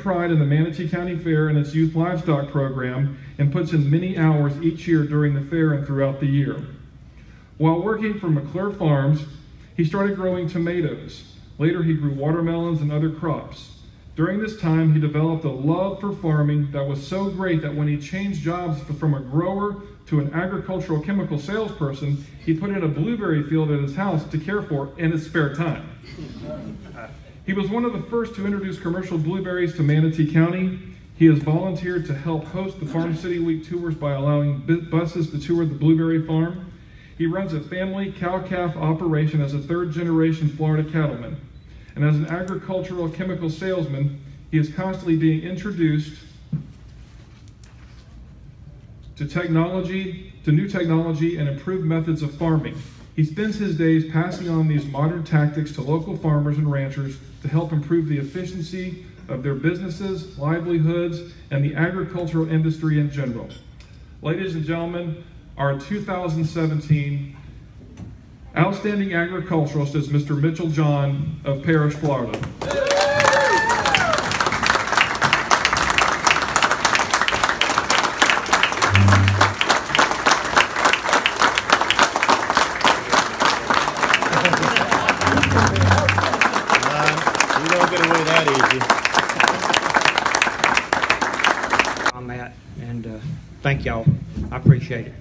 pride in the Manatee County Fair and its youth livestock program and puts in many hours each year during the fair and throughout the year. While working for McClure Farms, he started growing tomatoes. Later, he grew watermelons and other crops. During this time, he developed a love for farming that was so great that when he changed jobs from a grower to an agricultural chemical salesperson, he put in a blueberry field at his house to care for in his spare time. He was one of the first to introduce commercial blueberries to Manatee County. He has volunteered to help host the Farm City Week tours by allowing bu- buses to tour the blueberry farm. He runs a family cow calf operation as a third generation Florida cattleman. And as an agricultural chemical salesman, he is constantly being introduced to technology, to new technology and improved methods of farming. He spends his days passing on these modern tactics to local farmers and ranchers to help improve the efficiency of their businesses, livelihoods, and the agricultural industry in general. Ladies and gentlemen, our 2017 Outstanding Agriculturalist is Mr. Mitchell John of Parrish, Florida. Uh, thank y'all. I appreciate it.